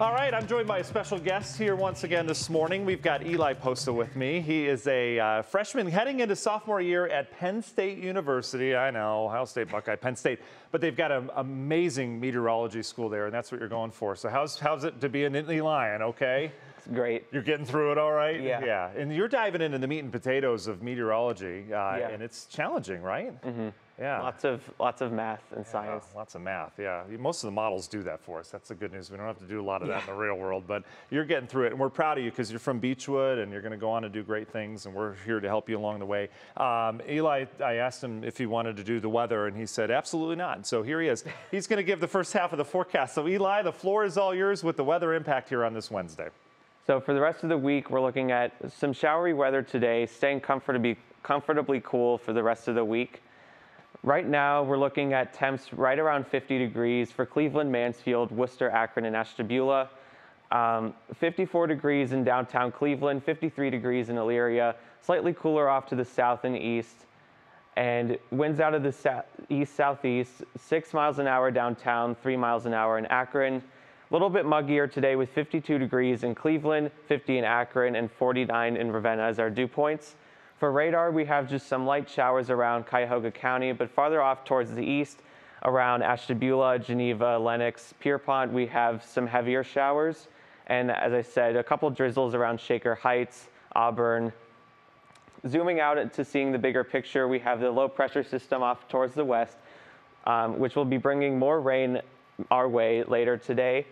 All right, I'm joined by a special guest here once again this morning. We've got Eli Posa with me. He is a uh, freshman heading into sophomore year at Penn State University. I know, Ohio State Buckeye, Penn State, but they've got an amazing meteorology school there, and that's what you're going for. So how's how's it to be an Nittany Lion? Okay. It's great. You're getting through it all right? Yeah. Yeah. And you're diving into the meat and potatoes of meteorology, uh, Yeah. and it's challenging, right? Mm-hmm. Yeah. Lots of lots of math and Yeah, science. lots of math, yeah. Most of the models do that for us. That's the good news. We don't have to do a lot of that in the real world, but you're getting through it, and we're proud of you because you're from Beachwood and you're going to go on to do great things, and we're here to help you along the way. Um, Eli, I asked him if he wanted to do the weather, and he said absolutely not. And so here he is. He's going to give the first half of the forecast. So Eli, the floor is all yours with the weather impact here on this Wednesday. So for the rest of the week, we're looking at some showery weather today, staying comfortably comfortably cool for the rest of the week. Right now, we're looking at temps right around 50 degrees for Cleveland, Mansfield, Wooster, Akron, and Ashtabula. Um, 54 degrees in downtown Cleveland, 53 degrees in Elyria, slightly cooler off to the south and east. And winds out of the east southeast, six miles an hour downtown, three miles an hour in Akron. A little bit muggier today with 52 degrees in Cleveland, 50 in Akron, and 49 in Ravenna as our dew points. For radar, we have just some light showers around Cuyahoga County, but farther off towards the east, around Ashtabula, Geneva, Lenox, Pierpont, we have some heavier showers. And as I said, a couple drizzles around Shaker Heights, Auburn, Zooming out to seeing the bigger picture, we have the low pressure system off towards the west, um, which will be bringing more rain our way later today.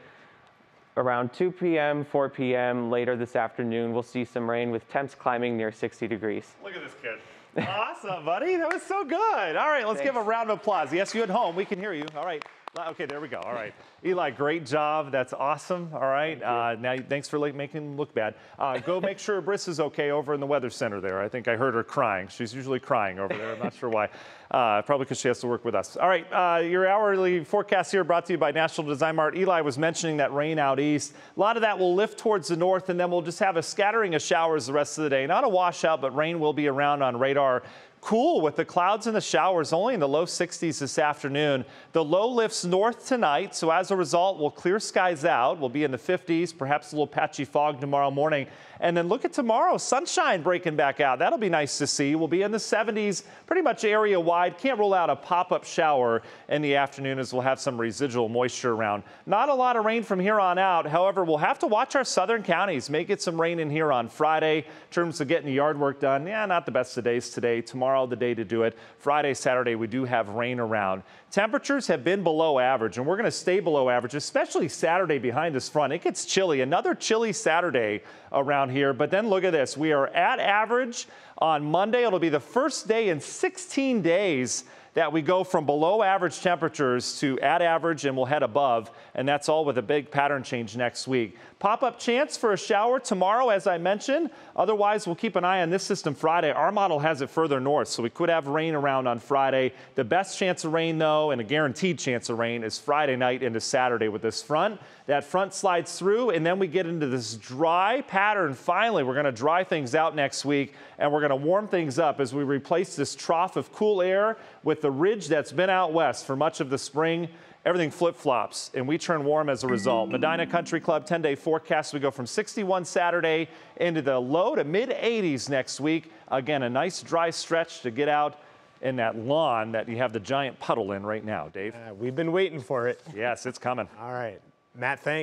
Around 2 p.m., 4 p.m., later this afternoon, we'll see some rain with temps climbing near 60 degrees. Look at this kid. Awesome, buddy. That was so good. All right, let's give a round of applause. Yes, you at home, we can hear you. All right. Okay, there we go. All right. Eli, great job. That's awesome. All right. Uh, now, thanks for like, making him look bad. Uh, go make sure Briss is okay over in the weather center there. I think I heard her crying. She's usually crying over there. I'm not sure why. Uh, probably because she has to work with us. All right. Uh, your hourly forecast here brought to you by National Design Mart. Eli was mentioning that rain out east. A lot of that will lift towards the north, and then we'll just have a scattering of showers the rest of the day. Not a washout, but rain will be around on radar cool with the clouds and the showers only in the low 60s this afternoon. The low lifts north tonight, so as a result, we'll clear skies out. We'll be in the 50s, perhaps a little patchy fog tomorrow morning. And then look at tomorrow, sunshine breaking back out. That'll be nice to see. We'll be in the 70s, pretty much area wide. Can't rule out a pop up shower in the afternoon as we'll have some residual moisture around. Not a lot of rain from here on out. However, we'll have to watch our southern counties. May get some rain in here on Friday in terms of getting the yard work done. Yeah, not the best of days today. Tomorrow, the day to do it. Friday, Saturday, we do have rain around. Temperatures have been below average, and we're going to stay below average, especially Saturday behind this front. It gets chilly. Another chilly Saturday around here. But then look at this. We are at average on Monday. It'll be the first day in 16 days that we go from below average temperatures to at average and we'll head above. And that's all with a big pattern change next week. Pop up chance for a shower tomorrow, as I mentioned. Otherwise, we'll keep an eye on this system Friday. Our model has it further north, so we could have rain around on Friday. The best chance of rain, though, and a guaranteed chance of rain, is Friday night into Saturday with this front. That front slides through, and then we get into this dry pattern. Finally, we're going to dry things out next week, and we're going to warm things up as we replace this trough of cool air with the ridge that's been out west for much of the spring. Everything flip flops, and we turn warm as a result. Medina Country Club 10 day forecast we go from 61 Saturday into the low to mid 80s next week. Again, a nice dry stretch to get out in that lawn that you have the giant puddle in right now, Dave. Uh, we've been waiting for it. Yes, it's coming. All right. Matt, thanks.